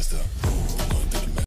fasse de...